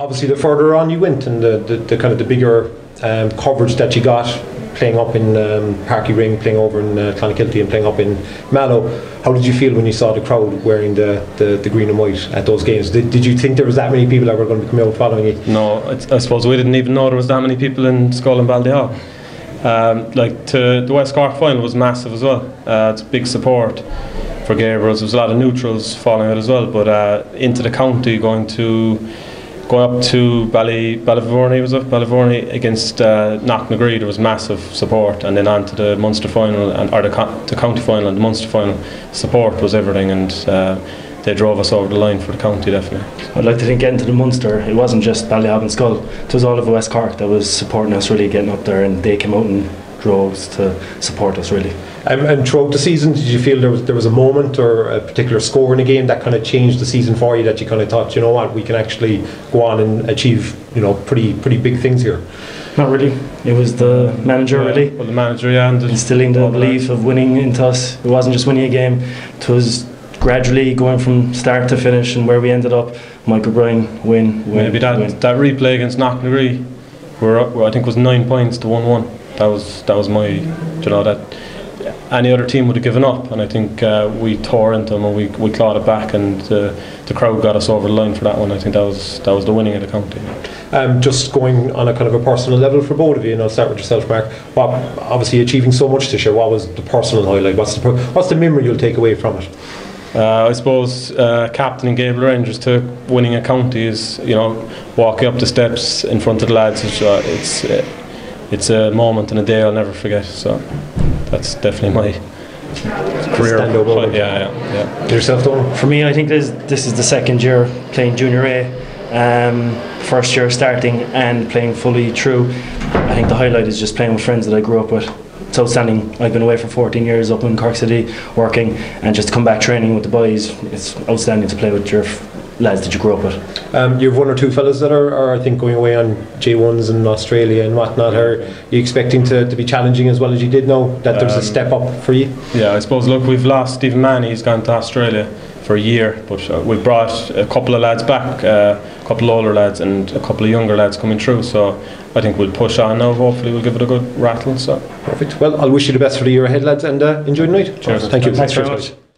obviously, the further on you went and the, the, the kind of the bigger um, coverage that you got playing up in um, Páirc Uí Rinn, playing over in uh, Clonakilty and playing up in Mallow, how did you feel when you saw the crowd wearing the, the, the green and white at those games? Did, did you think there was that many people that were going to be coming out following you? No, I, I suppose we didn't even know there was that many people in Schull and Ballyhall. Um, like to the West Cork final was massive as well. Uh, it's big support for Gabriels. There was a lot of neutrals following it as well. But uh, into the county, going to going up to Bally Ballyvourney was it Ballyvourney against uh, Knocknagree, there was massive support, and then on to the Munster final and or the, the county final and the Munster final. Support was everything, and uh, they drove us over the line for the county definitely. I'd like to think getting to the Munster, it wasn't just Ballyhog and Schull, it was all of West Cork that was supporting us really getting up there and they came out in droves to support us really. Um, and throughout the season, did you feel there was there was a moment or a particular score in a game that kind of changed the season for you? That you kind of thought, you know what, we can actually go on and achieve, you know, pretty pretty big things here. Not really, it was the manager really. Well, the manager, yeah, and instilling the all belief of winning into us. It wasn't just winning a game, it was gradually going from start to finish and where we ended up. Michael Bryan win, win, Maybe that win. that replay against Knocknagree, where, where I think was nine points to one one. That was that was my, you know that. Any other team would have given up, and I think uh, we tore into them and we, we clawed it back, and uh, the crowd got us over the line for that one. I think that was that was the winning of the county. Um, just going on a kind of a personal level for both of you, and I'll start with yourself, Mark. What, obviously achieving so much this year, what was the personal highlight? What's the what's the memory you'll take away from it? Uh, I suppose uh, captaining Gabriel Rangers to winning a county is you know walking up the steps in front of the lads. It's uh, it's, uh, it's a moment and a day I'll never forget. So that's definitely my career. Standout moment. Yeah, yeah, yeah. Yourself, Donal? For me, I think this this is the second year playing junior A, um, first year starting and playing fully through. I think the highlight is just playing with friends that I grew up with. It's outstanding. I've been away for 14 years up in Cork City working, and just to come back training with the boys, it's outstanding to play with your f- lads that you grew up with. Um, you have one or two fellas that are, are, I think, going away on J1s in Australia and whatnot. Are you expecting to, to be challenging as well as you did now? That there's a Um, step up for you? Yeah, I suppose. Look, we've lost Stephen Mann. He's gone to Australia for a year, but uh, we brought a couple of lads back, uh, a couple of older lads and a couple of younger lads coming through. So I think we'll push on now. Hopefully, we'll give it a good rattle. So. Perfect. Well, I'll wish you the best for the year ahead, lads, and uh, enjoy the night. Cheers. Thank you. Thanks very Cheers, much. guys.